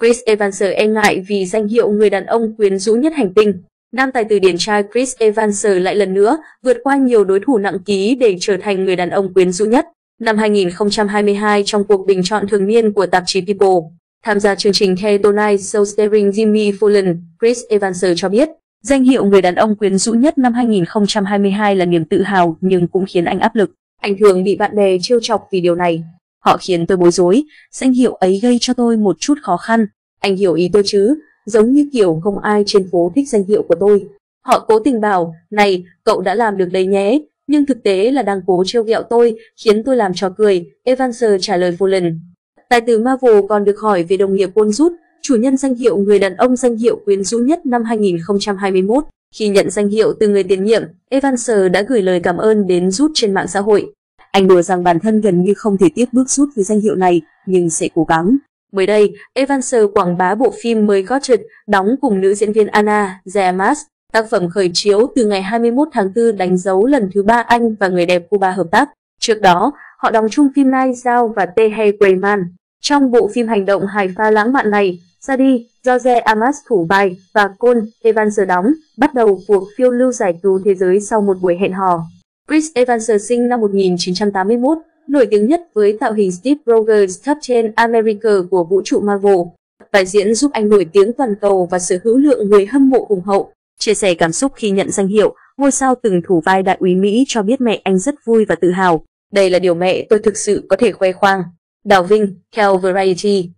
Chris Evans e ngại vì danh hiệu người đàn ông quyến rũ nhất hành tinh. Nam tài từ điển trai Chris Evans lại lần nữa vượt qua nhiều đối thủ nặng ký để trở thành người đàn ông quyến rũ nhất. Năm 2022 trong cuộc bình chọn thường niên của tạp chí People, tham gia chương trình The Tonight Show starring Jimmy Fallon, Chris Evans cho biết, danh hiệu người đàn ông quyến rũ nhất năm 2022 là niềm tự hào nhưng cũng khiến anh áp lực. Anh thường bị bạn bè trêu chọc vì điều này. Họ khiến tôi bối rối, danh hiệu ấy gây cho tôi một chút khó khăn. Anh hiểu ý tôi chứ, giống như kiểu không ai trên phố thích danh hiệu của tôi. Họ cố tình bảo, này, cậu đã làm được đấy nhé, nhưng thực tế là đang cố trêu ghẹo tôi, khiến tôi làm trò cười, Evanser trả lời vô lần Tài tử Marvel còn được hỏi về đồng nghiệp quân rút chủ nhân danh hiệu người đàn ông danh hiệu quyến rũ nhất năm 2021. Khi nhận danh hiệu từ người tiền nhiệm, Evanser đã gửi lời cảm ơn đến rút trên mạng xã hội. Anh đùa rằng bản thân gần như không thể tiếp bước rút với danh hiệu này, nhưng sẽ cố gắng. Mới đây, Evans quảng bá bộ phim mới Gotchard, đóng cùng nữ diễn viên Anna Zermas. Tác phẩm khởi chiếu từ ngày 21 tháng 4 đánh dấu lần thứ ba anh và người đẹp Cuba hợp tác. Trước đó, họ đóng chung phim Nai Giao và Tehe Greyman. Trong bộ phim hành động hài pha lãng mạn này, Sadi, Jose Amas thủ vai và Cole Evanser đóng, bắt đầu cuộc phiêu lưu giải cứu thế giới sau một buổi hẹn hò. Chris Evans sinh năm 1981, nổi tiếng nhất với tạo hình Steve Rogers Captain America của vũ trụ Marvel. Vai diễn giúp anh nổi tiếng toàn cầu và sở hữu lượng người hâm mộ hùng hậu. Chia sẻ cảm xúc khi nhận danh hiệu, ngôi sao từng thủ vai đại úy Mỹ cho biết mẹ anh rất vui và tự hào. Đây là điều mẹ tôi thực sự có thể khoe khoang. Đào Vinh, theo Variety